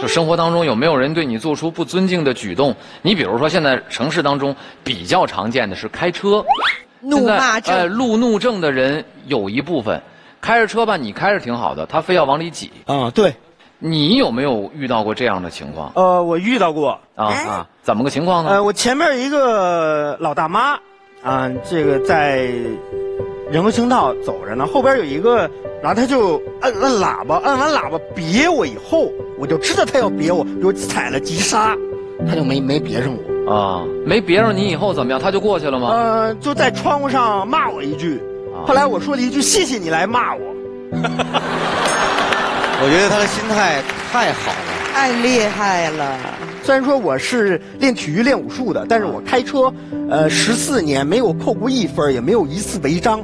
就生活当中有没有人对你做出不尊敬的举动？你比如说，现在城市当中比较常见的是开车，怒骂现在呃，路怒症的人有一部分，开着车吧，你开着挺好的，他非要往里挤。啊，对，你有没有遇到过这样的情况呃，我遇到过，哎啊啊？怎么个情况呢？呃，我前面一个老大妈，啊，这个在人行横道走着呢，后边有一个，然后他就按按喇叭，按完喇叭别我以后，我就知道他要别我，给我踩了急刹，他就没没别上我，啊，没别上你以后怎么样？他就过去了吗？呃，就在窗户上骂我一句，啊后来我说了一句谢谢你来骂我，我觉得他的心态太好了。太厉害了。虽然说我是练体育练武术的，但是我开车，呃，十四年没有扣过一分，也没有一次违章。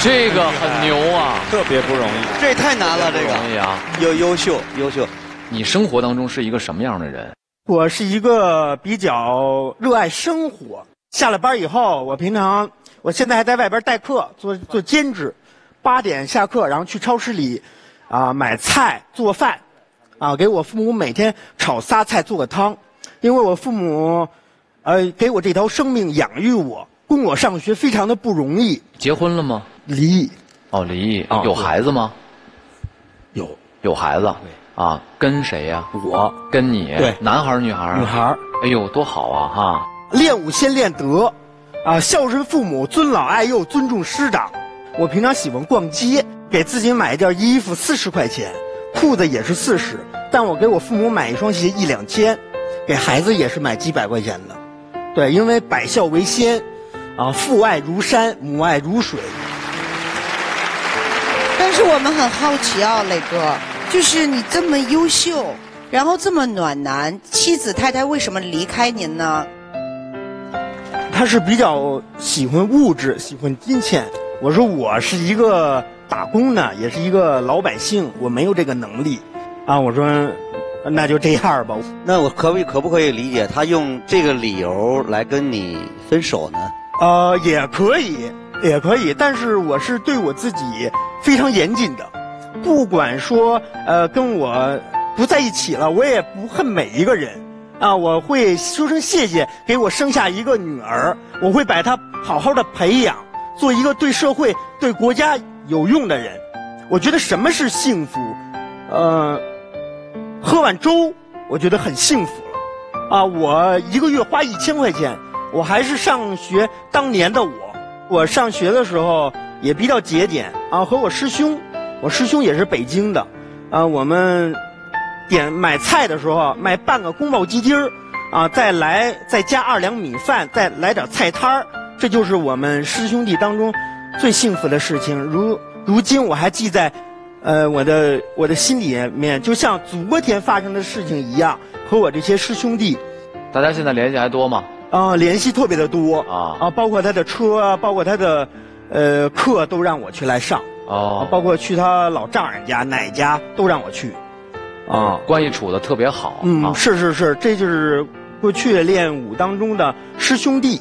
这个很牛啊，特别不容易。这也太难了，这不容易个啊！又优秀优秀。你生活当中是一个什么样的人？我是一个比较热爱生活。下了班以后，我平常我现在还在外边代课做做兼职，八点下课，然后去超市里啊买菜做饭，啊给我父母每天炒仨菜做个汤，因为我父母呃给我这条生命养育我，供我上学非常的不容易。结婚了吗？离异哦，离异啊有孩子吗？有有孩子啊？跟谁呀？我跟你？对男孩儿女孩？女孩儿哎呦，多好啊哈！练武先练德，啊，孝顺父母，尊老爱幼，尊重师长。我平常喜欢逛街，给自己买一件衣服四十块钱，裤子也是四十，但我给我父母买一双鞋一两千，给孩子也是买几百块钱的。对，因为百孝为先，啊，父爱如山，母爱如水。但是我们很好奇啊，磊哥，就是你这么优秀，然后这么暖男，妻子太太为什么离开您呢？他是比较喜欢物质，喜欢金钱。我说我是一个打工的，也是一个老百姓，我没有这个能力，啊，我说那就这样吧。那我可不可不可以理解他用这个理由来跟你分手呢？呃，也可以，也可以，但是我是对我自己非常严谨的，不管说呃跟我不在一起了，我也不恨每一个人，啊，我会说声谢谢，给我生下一个女儿，我会把她好好的培养，做一个对社会、对国家有用的人。我觉得什么是幸福？呃，喝碗粥，我觉得很幸福了。啊，我一个月花一千块钱，我还是上学当年的我。我上学的时候也比较节俭啊，和我师兄，我师兄也是北京的，啊，我们点买菜的时候买半个宫保鸡丁儿，啊，再来再加二两米饭，再来点菜摊儿，这就是我们师兄弟当中最幸福的事情。如如今我还记在，呃，我的我的心里面，就像昨天发生的事情一样，和我这些师兄弟大家现在联系还多吗？啊、联系特别的多啊啊，包括他的车啊，包括他的呃课都让我去来上啊，哦，包括去他老丈人家、奶家都让我去啊。关系处的特别好啊嗯，。是是是，这就是过去练武当中的师兄弟